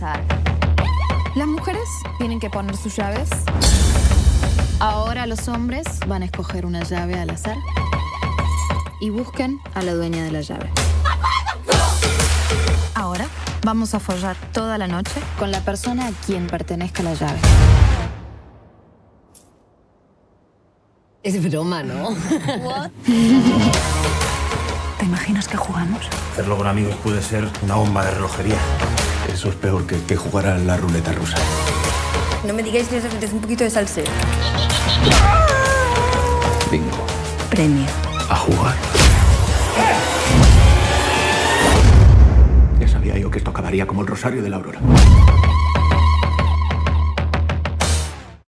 Las mujeres tienen que poner sus llaves. Ahora los hombres van a escoger una llave al azar y busquen a la dueña de la llave. Ahora vamos a follar toda la noche con la persona a quien pertenezca la llave. Es broma, ¿no? ¿Te imaginas que jugamos? Hacerlo con amigos puede ser una bomba de relojería. Eso es peor que, que jugar a la ruleta rusa. No me digáis que os apetece un poquito de salseo. Bingo. Premio. A jugar. Ya sabía yo que esto acabaría como el rosario de la aurora.